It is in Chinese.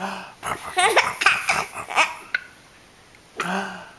啊